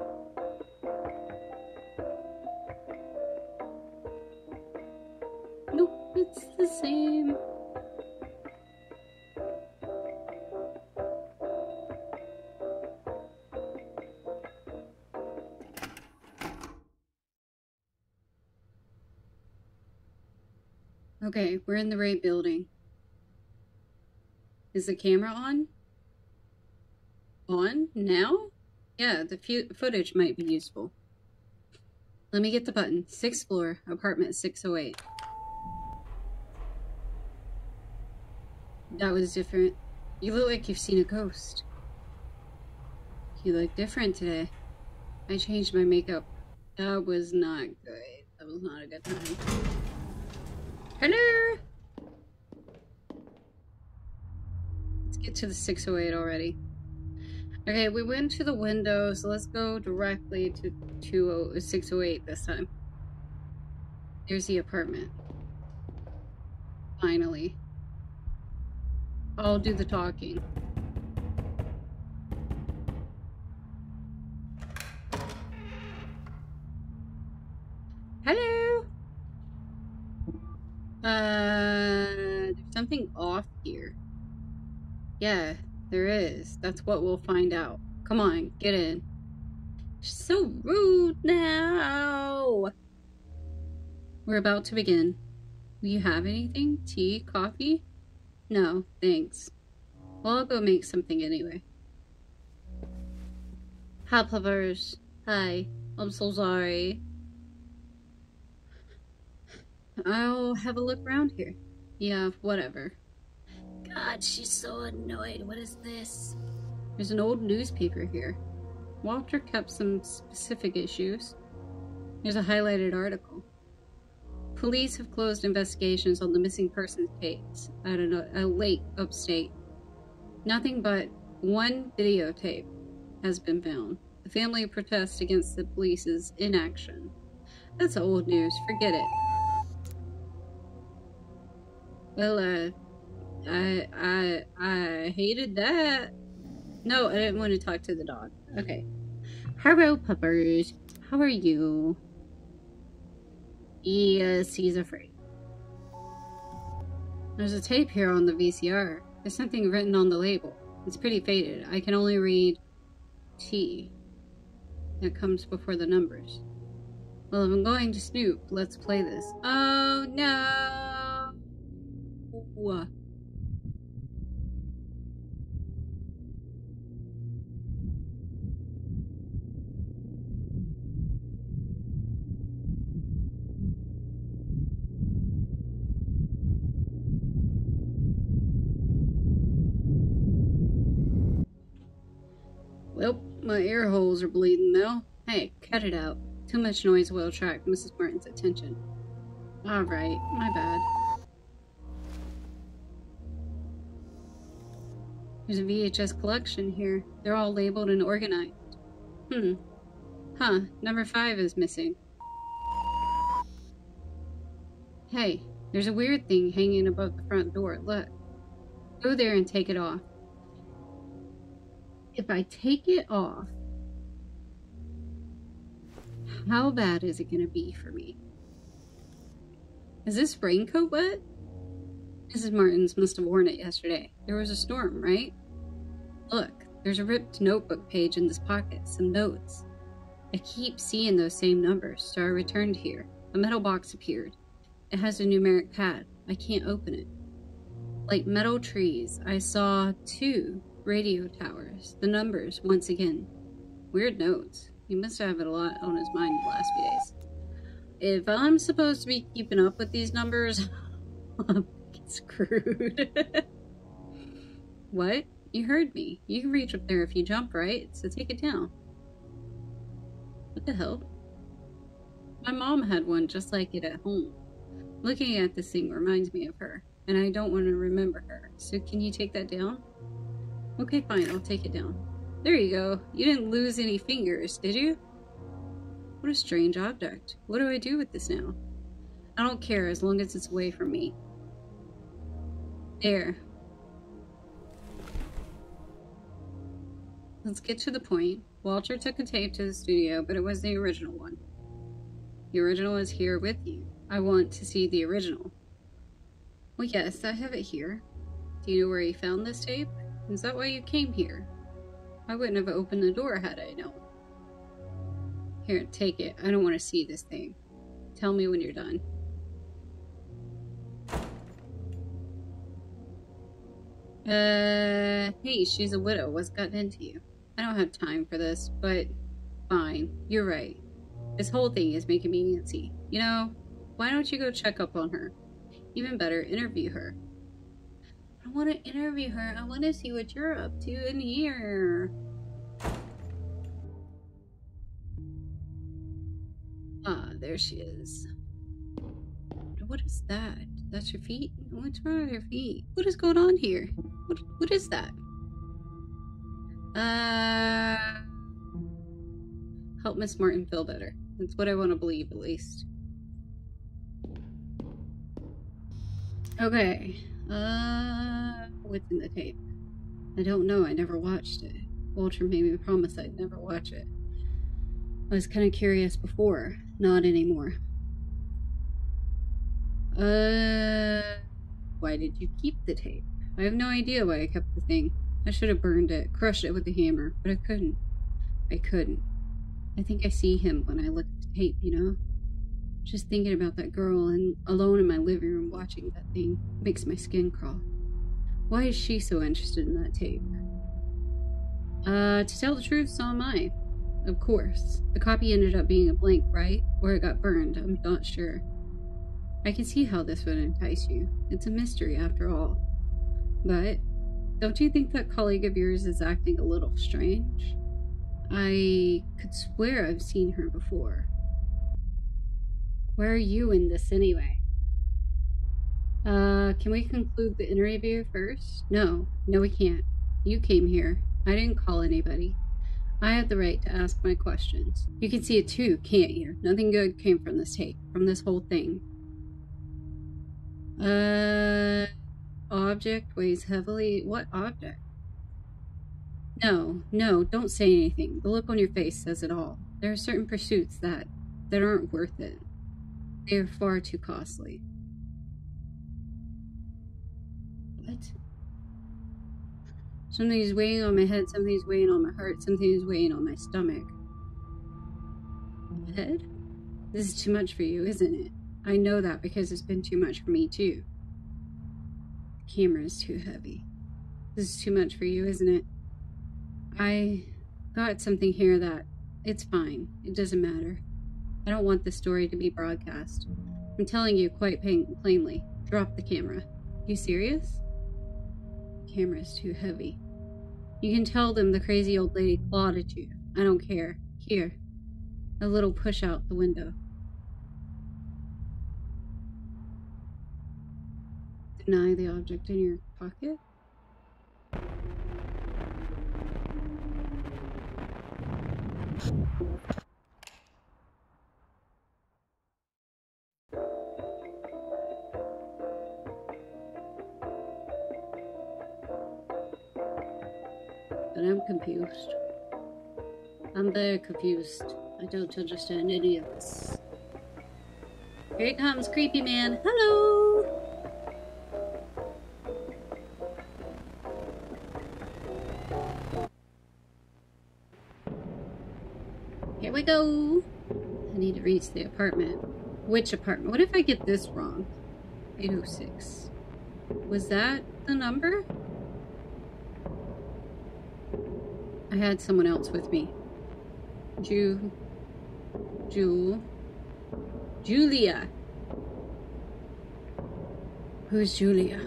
The same. Okay, we're in the right building. Is the camera on? On? Now? Yeah, the footage might be useful. Let me get the button. Sixth floor, apartment 608. That was different. You look like you've seen a ghost. You look different today. I changed my makeup. That was not good. That was not a good time. Hello! Let's get to the 608 already. Okay, we went to the window, so let's go directly to 20, 608 this time. There's the apartment. Finally. I'll do the talking. Hello! Uh, there's something off here. Yeah, there is. That's what we'll find out. Come on, get in. She's So rude now. We're about to begin. Will you have anything? Tea? Coffee? No, thanks. Well, I'll go make something anyway. Hi, lovers. Hi. I'm so sorry. I'll have a look around here. Yeah, whatever. God, she's so annoyed. What is this? There's an old newspaper here. Walter kept some specific issues. There's a highlighted article. Police have closed investigations on the missing persons case at a, a lake upstate. Nothing but one videotape has been found. The family protests against the police's inaction. That's old news. Forget it. Well, uh, I, I, I hated that. No, I didn't want to talk to the dog. Okay. Hello, puppers. How are you? Yes, he's afraid. There's a tape here on the VCR. There's something written on the label. It's pretty faded. I can only read T. That comes before the numbers. Well, if I'm going to snoop, let's play this. Oh no! Well, my ear holes are bleeding though. Hey, cut it out. Too much noise will attract Mrs. Martin's attention. Alright, my bad. There's a VHS collection here. They're all labeled and organized. Hmm. Huh, number five is missing. Hey, there's a weird thing hanging above the front door. Look. Go there and take it off if I take it off, how bad is it going to be for me? Is this raincoat wet? Mrs. Martins must have worn it yesterday. There was a storm, right? Look, there's a ripped notebook page in this pocket, some notes. I keep seeing those same numbers, so I returned here. A metal box appeared. It has a numeric pad. I can't open it. Like metal trees, I saw two Radio towers. The numbers, once again. Weird notes. He must have had a lot on his mind the last few days. If I'm supposed to be keeping up with these numbers, I'm screwed. what? You heard me. You can reach up there if you jump, right? So take it down. What the hell? My mom had one just like it at home. Looking at this thing reminds me of her, and I don't want to remember her. So can you take that down? Okay, fine, I'll take it down. There you go. You didn't lose any fingers, did you? What a strange object. What do I do with this now? I don't care as long as it's away from me. There. Let's get to the point. Walter took a tape to the studio, but it was the original one. The original is here with you. I want to see the original. Well, yes, I have it here. Do you know where he found this tape? Is that why you came here? I wouldn't have opened the door had I known. Here, take it. I don't want to see this thing. Tell me when you're done. Uh, hey, she's a widow. What's gotten into you? I don't have time for this, but fine. You're right. This whole thing is making me antsy. You know, why don't you go check up on her? Even better, interview her. I want to interview her. I want to see what you're up to in here. Ah, there she is. What is that? That's your feet? What's wrong with your feet? What is going on here? What What is that? Uh, help Miss Martin feel better. That's what I want to believe, at least. Okay. Uh, what's in the tape? I don't know. I never watched it. Walter made me promise I'd never watch it. I was kind of curious before, not anymore. Uh, why did you keep the tape? I have no idea why I kept the thing. I should have burned it, crushed it with a hammer, but I couldn't. I couldn't. I think I see him when I look at the tape, you know? Just thinking about that girl and alone in my living room watching that thing makes my skin crawl. Why is she so interested in that tape? Uh, to tell the truth, so am I. Of course. The copy ended up being a blank, right? Or it got burned, I'm not sure. I can see how this would entice you. It's a mystery, after all. But, don't you think that colleague of yours is acting a little strange? I could swear I've seen her before. Where are you in this anyway? Uh, can we conclude the interview first? No, no, we can't. You came here. I didn't call anybody. I had the right to ask my questions. You can see it too, can't you? Nothing good came from this tape, from this whole thing. Uh, object weighs heavily. What object? No, no, don't say anything. The look on your face says it all. There are certain pursuits that that aren't worth it. They are far too costly. What? Something's weighing on my head, something's weighing on my heart, something's weighing on my stomach. Head? This is too much for you, isn't it? I know that because it's been too much for me too. The camera is too heavy. This is too much for you, isn't it? I got something here that it's fine. It doesn't matter. I don't want the story to be broadcast. I'm telling you quite plainly. Drop the camera. You serious? The camera is too heavy. You can tell them the crazy old lady clawed at you. I don't care. Here. A little push out the window. Deny the object in your pocket? I'm confused. I'm very confused. I don't understand any of this. Here it comes, creepy man. Hello! Here we go. I need to reach the apartment. Which apartment? What if I get this wrong? 806. Was that the number? I had someone else with me. Ju... Ju... Julia. Who's Julia?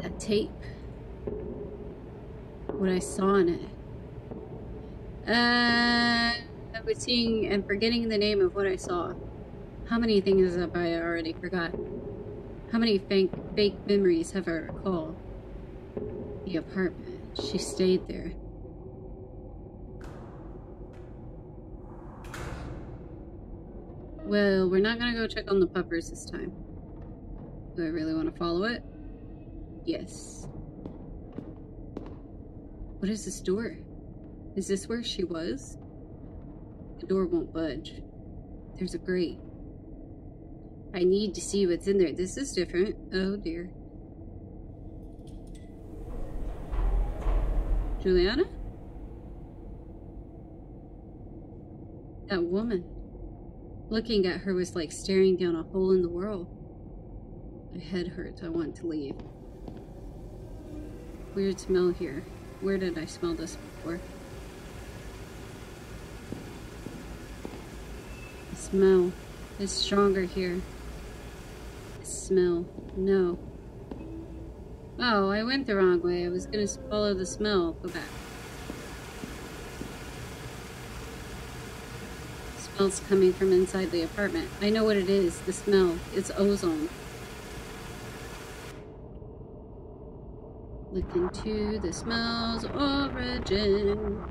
That tape. What I saw in it. Uh, I was seeing and forgetting the name of what I saw. How many things have I already forgotten? How many fake, fake memories have I recalled? The apartment. She stayed there. Well, we're not gonna go check on the puppers this time. Do I really want to follow it? Yes. What is this door? Is this where she was? The door won't budge. There's a grate. I need to see what's in there. This is different. Oh dear. Juliana? That woman. Looking at her was like staring down a hole in the world. My head hurts. I want to leave. Weird smell here. Where did I smell this before? The smell is stronger here. The smell. No. Oh, I went the wrong way. I was gonna follow the smell. Go back. smells coming from inside the apartment. I know what it is. The smell. It's ozone. Look into the smell's origin.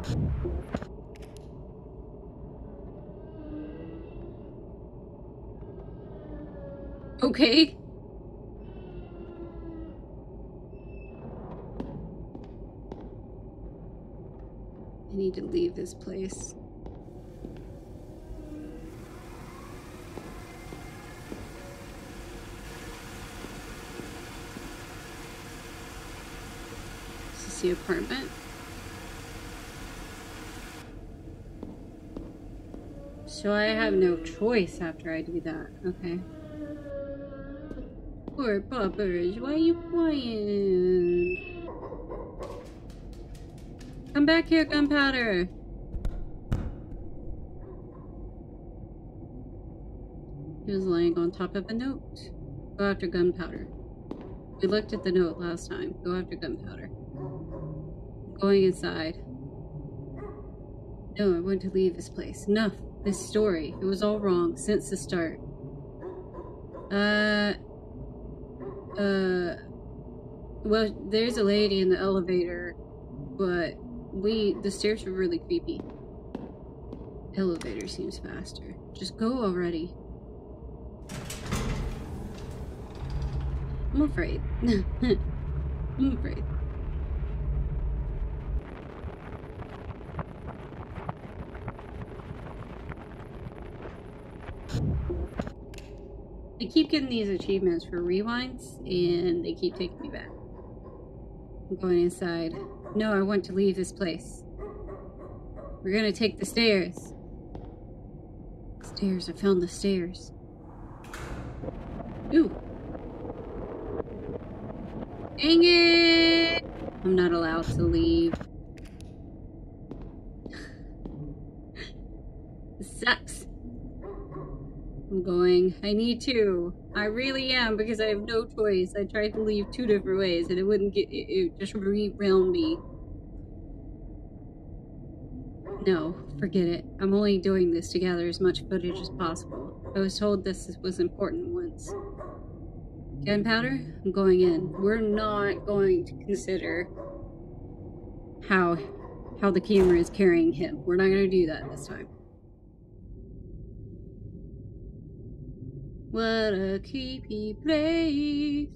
Okay. I need to leave this place. Is this the apartment? So I have no choice after I do that. Okay. Poor puppers, why are you crying? Come back here, gunpowder! He was laying on top of a note. Go after gunpowder. We looked at the note last time. Go after gunpowder. Going inside. No, I want to leave this place. Enough. This story. It was all wrong since the start. Uh, uh, well, there's a lady in the elevator, but we, the stairs were really creepy. Elevator seems faster. Just go already. I'm afraid. I'm afraid. I keep getting these achievements for rewinds, and they keep taking me back. I'm going inside. No, I want to leave this place. We're gonna take the stairs. Stairs, I found the stairs. Ooh. Dang it! I'm not allowed to leave. this sucks. I'm going. I need to. I really am because I have no choice. I tried to leave two different ways and it wouldn't get. It, it just re-realmed me. No, forget it. I'm only doing this to gather as much footage as possible. I was told this was important once. Gunpowder? I'm going in. We're not going to consider how how the camera is carrying him. We're not going to do that this time. What a creepy place.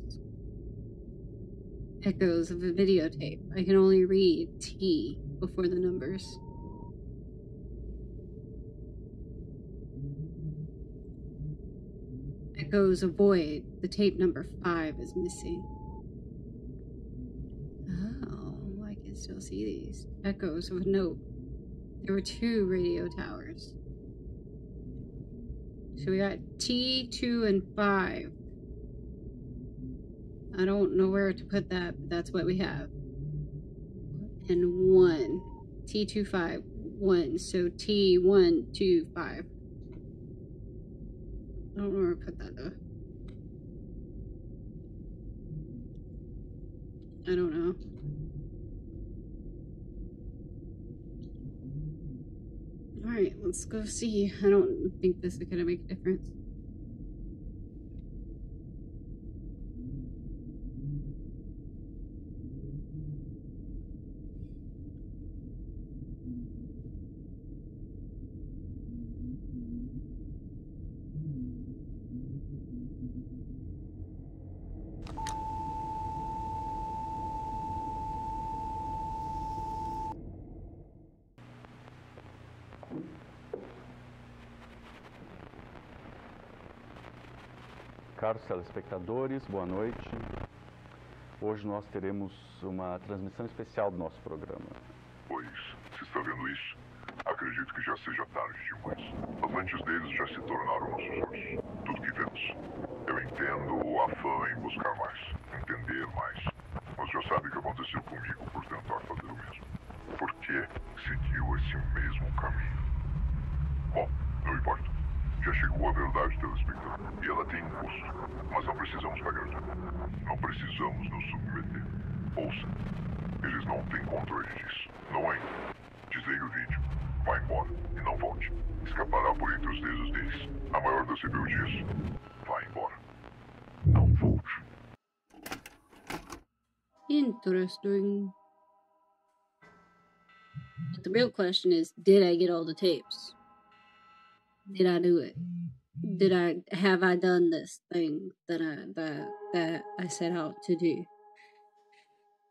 Echoes of a videotape. I can only read T before the numbers. Echoes of void. The tape number five is missing. Oh, I can still see these. Echoes of a note. There were two radio towers. So we got T2 and 5. I don't know where to put that, but that's what we have. And 1. T2, 5. 1. So T1, 2, 5. I don't know where to put that though. I don't know. Alright, let's go see. I don't think this is gonna make a difference. Caros telespectadores, boa noite. Hoje nós teremos uma transmissão especial do nosso programa. Pois, se está vendo isso, acredito que já seja tarde demais. As lentes deles já se tornaram nossos olhos. Tudo que vemos. Eu entendo o afã em buscar mais, nos submeter. Ouça. Eles não têm controle disso. Não ainda. Desligue o vídeo. Vá embora. E não volte. Escapará por entre os dedos deles. A maior das rebeldias. Vá embora. Não volte. Interesting. But the real question is, did I get all the tapes? Did I do it? Did I have I done this thing that I that that I set out to do?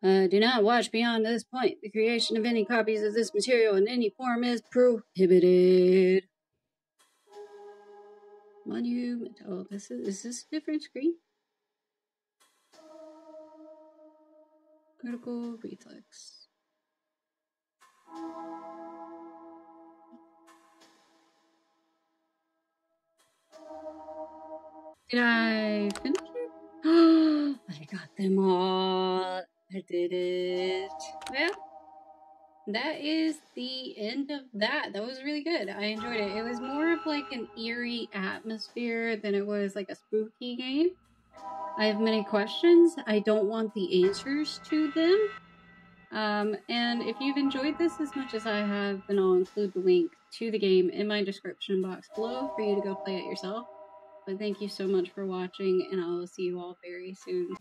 Uh, do not watch beyond this point. The creation of any copies of this material in any form is prohibited. Monument. Oh, this is is this a different screen? Critical reflex. Did I finish it? I got them all. I did it. Well, that is the end of that. That was really good. I enjoyed it. It was more of like an eerie atmosphere than it was like a spooky game. I have many questions. I don't want the answers to them. Um, and if you've enjoyed this as much as I have, then I'll include the link to the game in my description box below for you to go play it yourself. But thank you so much for watching, and I will see you all very soon.